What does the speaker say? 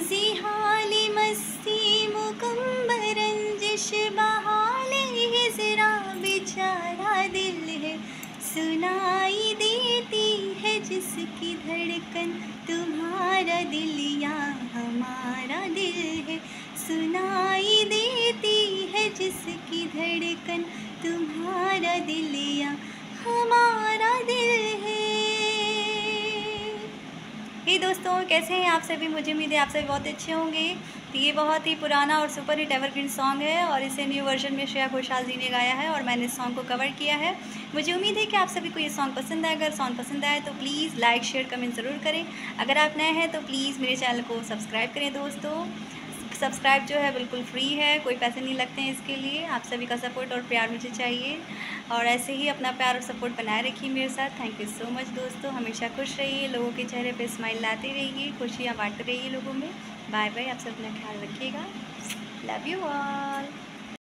जिहाली मस्ती मुकम्ब रंजिश, बहाले जरा बेचारा दिल है। सुनाई देती है जिसकी धड़कन, तुम्हारा दिल या हमारा दिल है। सुनाई देती है जिसकी धड़कन, तुम्हारा दिल या हमारा ये दोस्तों, कैसे हैं आप सभी? मुझे उम्मीद है आप सभी बहुत अच्छे होंगे। तो ये बहुत ही पुराना और सुपर हिट एवरग्रीन सॉन्ग है और इसे न्यू वर्जन में श्रेया घोषाल जी ने गाया है और मैंने इस सॉन्ग को कवर किया है। मुझे उम्मीद है कि आप सभी को ये सॉन्ग पसंद आए अगर सॉन्ग पसंद आए तो प्लीज़ लाइक शेयर कमेंट ज़रूर करें। अगर आप नए हैं तो प्लीज़ मेरे चैनल को सब्सक्राइब करें दोस्तों। सब्सक्राइब जो है बिल्कुल फ्री है, कोई पैसे नहीं लगते हैं इसके लिए। आप सभी का सपोर्ट और प्यार मुझे चाहिए। और ऐसे ही अपना प्यार और सपोर्ट बनाए रखिए मेरे साथ। थैंक यू सो मच दोस्तों। हमेशा खुश रहिए, लोगों के चेहरे पर स्माइल लाते रहिए, खुशियाँ बांटते रहिए लोगों में। बाय बाय आप सब अपना ख्याल रखिएगा। Love you all